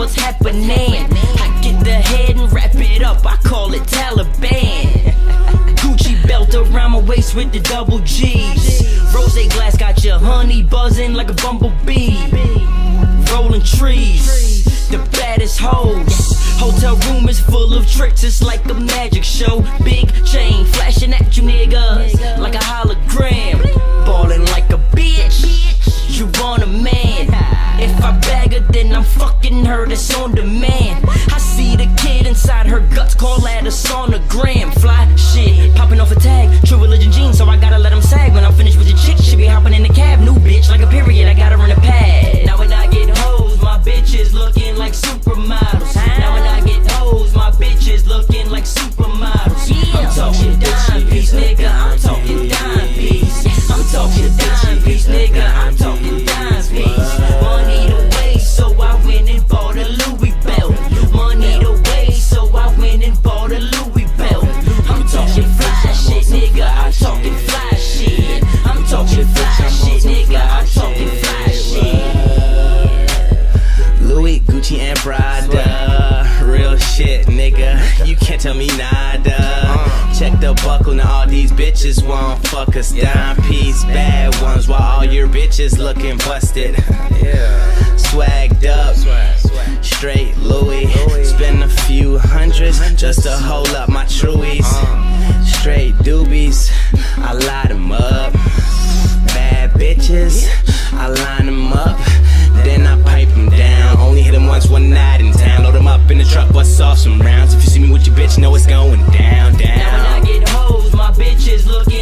what's happening. I get the head and wrap it up, I call it Taliban. Gucci belt around my waist with the double G's. Rose glass got your honey buzzing like a bumblebee. Rolling trees, the baddest hoes. Hotel room is full of tricks, it's like a magic show. Big chain flashing at you niggas her, that's on demand. I see the kid inside her guts, call that a sonogram. Fly shit, popping off a tag, Gucci, and Prada. Real shit, nigga. You can't tell me nada. Check the buckle, now all these bitches want fuck us dime piece. Bad ones, while all your bitches looking busted. Swagged up, straight Louis. Spend a few hundreds just to hold up my truies. Straight doobies, I light them up. Bad bitches, I in the truck, bust off some rounds. If you see me with your bitch, know it's going down, down. Now when I get hoes, my bitch is looking.